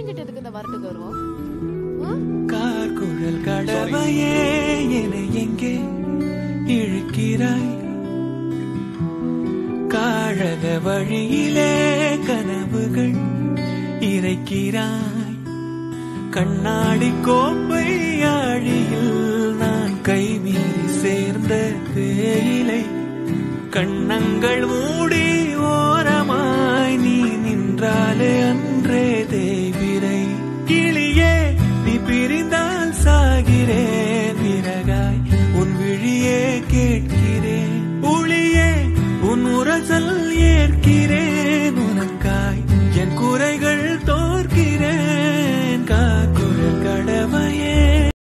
என்கிட்ட எதுக்கு இந்த வரட்டு கருவம் கார்குழல் கடவையே என எங்கே இழுக்கிறாய்? காழக வழியிலே கனவுகள் இறைக்கிறாய். கண்ணாடி கோப்பை ஆழியில் நான் கைமீறி சேர்ந்த தேயிலை. கண்ணங்கள் மூடி பிரிந்தால் சாகிறேன் விறகாய் உன் விழியே கேட்கிறேன். ஒளியே உன் உரசல் ஏற்கிறேன்.